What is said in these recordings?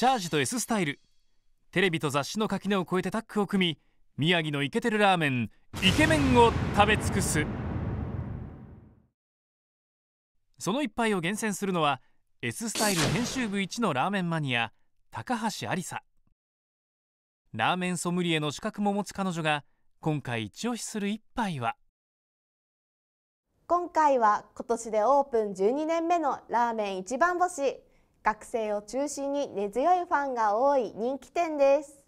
チャージと S スタイル。テレビと雑誌の垣根を越えてタッグを組み宮城のイケてるラーメンイケメンを食べ尽くす。その一杯を厳選するのは S スタイル編集部一のラーメンマニア高橋有沙ラーメンソムリエの資格も持つ彼女が今回一押しする一杯は。今回は今年でオープン12年目のラーメン一番星。学生を中心に根強いファンが多い人気店です。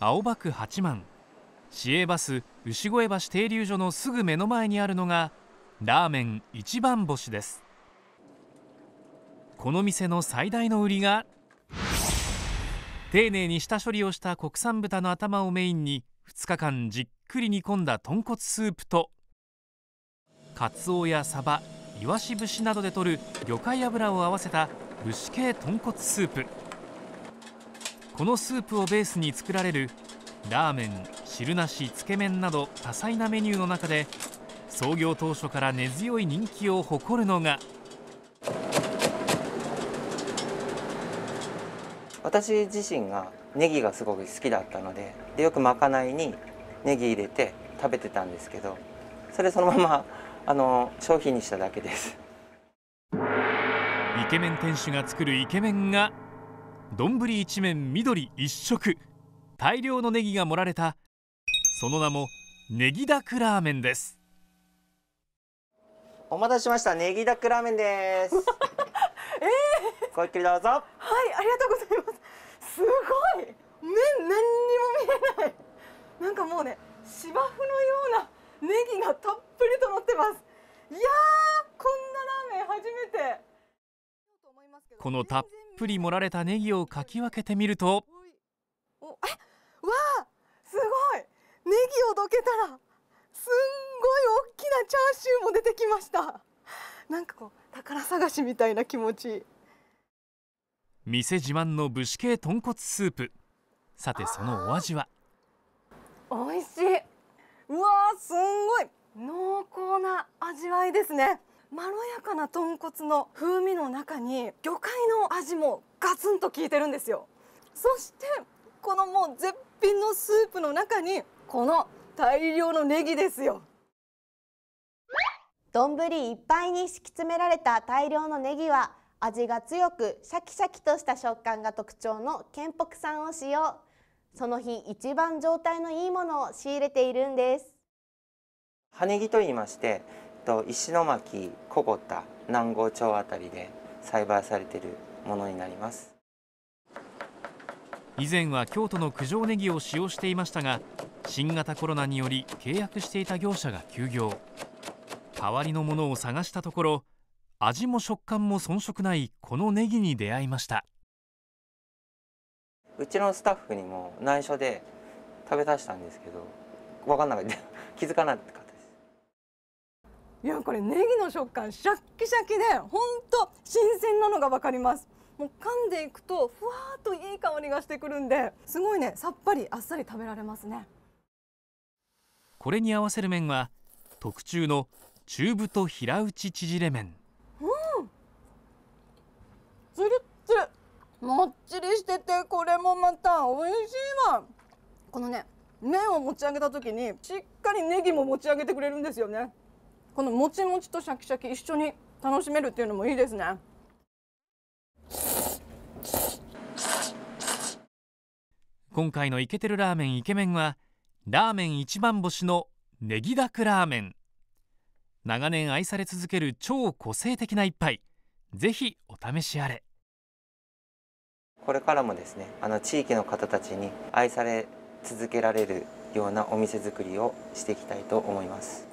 青葉区八幡。市営バス牛越橋停留所のすぐ目の前にあるのがラーメン一番星です。この店の最大の売りが丁寧に下処理をした国産豚の頭をメインに2日間じっくり煮込んだ豚骨スープとカツオやサバイワシ節などで取る魚介油を合わせた節系豚骨スープ。このスープをベースに作られるラーメン汁なしつけ麺など多彩なメニューの中で創業当初から根強い人気を誇るのが私自身がネギがすごく好きだったのででよくまかないにネギ入れて食べてたんですけどそれそのままあの商品にしただけです。イケメン店主が作るイケメンが丼一面緑一色。大量のネギが盛られたその名もネギダクラーメンです。お待たせしました。ネギダックラーメンです。えー、ごゆっくりどうぞ。はいありがとうございます。すごい。麺何にも見えない。なんかもうね芝生のようなネギがたっぷりと乗ってます。いやこんなラーメン初めて。このたっぷり盛られたネギをかき分けてみると。おえわあすごい。ネギをどけたらすんごい大きなチャーシューも出てきました。なんかこう宝探しみたいな気持ち。店自慢の武士系豚骨スープ。さてそのお味は？美味しい。うわすんごい濃厚な味わいですね。まろやかな豚骨の風味の中に魚介の味もガツンと効いてるんですよ。そしてこのもう絶品のスープの中にこの大量のネギですよ。丼いっぱいに敷き詰められた大量のネギは味が強くシャキシャキとした食感が特徴の県北産を使用。その日一番状態のいいものを仕入れているんです。羽ネギと言いまして石巻小五田南郷町あたりで栽培されているものになります。以前は京都の九条ネギを使用していましたが新型コロナにより契約していた業者が休業。代わりのものを探したところ味も食感も遜色ないこのネギに出会いました。うちのスタッフにも内緒で食べさせたんですけど分かんなかった。気づかなかいやこれネギの食感シャッキシャキで本当新鮮なのが分かります。もう噛んでいくとふわっといい香りがしてくるんですごいねさっぱりあっさり食べられますね。これに合わせる麺は特注の中太平打ち縮れ麺。うん。つるつる。もっちりしててこれもまた美味しいわ。このね麺を持ち上げた時にしっかりネギも持ち上げてくれるんですよねこのもちもちとシャキシャキ一緒に楽しめるっていうのもいいですね。今回のイケてるラーメンイケメンはラーメン一番星のネギダクラーメン。長年愛され続ける超個性的な一杯。ぜひお試しあれ。これからもですねあの地域の方たちに愛され続けられるようなお店作りをしていきたいと思います